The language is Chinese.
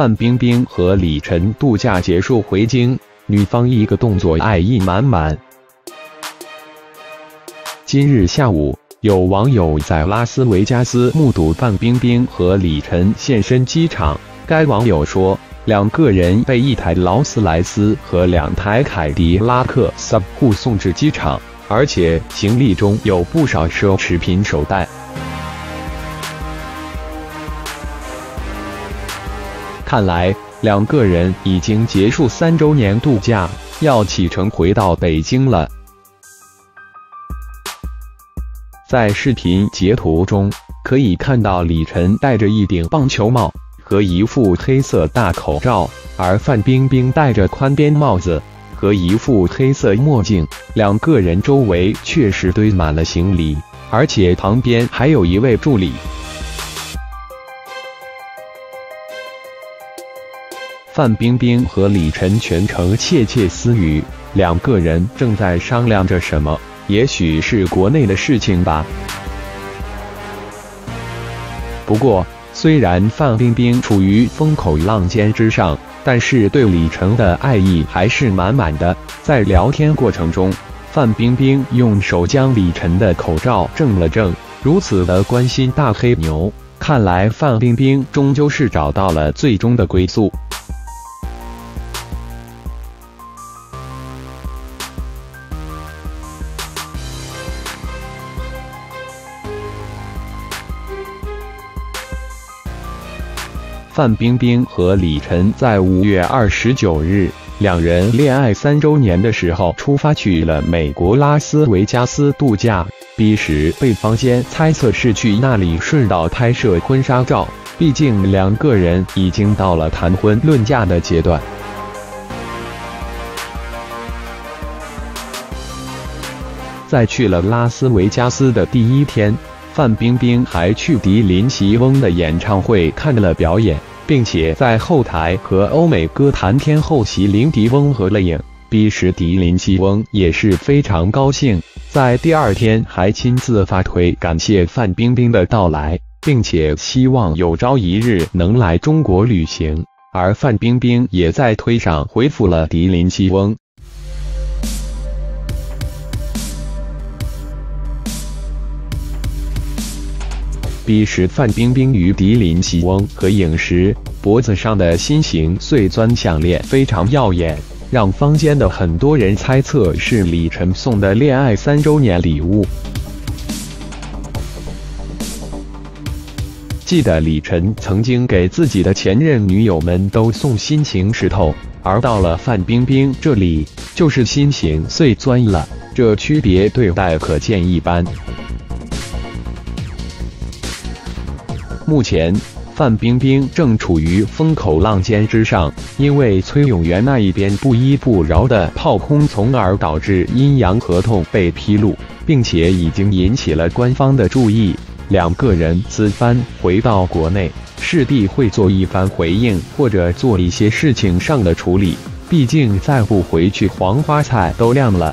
范冰冰和李晨度假结束回京，女方一个动作爱意满满。今日下午，有网友在拉斯维加斯目睹范冰冰和李晨现身机场。该网友说，两个人被一台劳斯莱斯和两台凯迪拉克 Sub 护送至机场，而且行李中有不少奢侈品手袋。看来两个人已经结束三周年度假，要启程回到北京了。在视频截图中，可以看到李晨戴着一顶棒球帽和一副黑色大口罩，而范冰冰戴着宽边帽子和一副黑色墨镜。两个人周围确实堆满了行李，而且旁边还有一位助理。范冰冰和李晨全程窃窃私语，两个人正在商量着什么，也许是国内的事情吧。不过，虽然范冰冰处于风口浪尖之上，但是对李晨的爱意还是满满的。在聊天过程中，范冰冰用手将李晨的口罩正了正，如此的关心大黑牛，看来范冰冰终究是找到了最终的归宿。范冰冰和李晨在五月二十九日，两人恋爱三周年的时候出发去了美国拉斯维加斯度假。彼时被坊间猜测是去那里顺道拍摄婚纱照，毕竟两个人已经到了谈婚论嫁的阶段。在去了拉斯维加斯的第一天。范冰冰还去迪林奇翁的演唱会看了表演，并且在后台和欧美歌坛天后席琳迪翁合了影。彼时迪林奇翁也是非常高兴，在第二天还亲自发推感谢范冰冰的到来，并且希望有朝一日能来中国旅行。而范冰冰也在推上回复了迪林奇翁。彼时，范冰冰与迪林奇翁合影时，脖子上的心形碎钻项链非常耀眼，让坊间的很多人猜测是李晨送的恋爱三周年礼物。记得李晨曾经给自己的前任女友们都送心形石头，而到了范冰冰这里，就是心形碎钻了，这区别对待可见一斑。目前，范冰冰正处于风口浪尖之上，因为崔永元那一边不依不饶的炮轰，从而导致阴阳合同被披露，并且已经引起了官方的注意。两个人此番回到国内，势必会做一番回应，或者做一些事情上的处理。毕竟再不回去，黄花菜都凉了。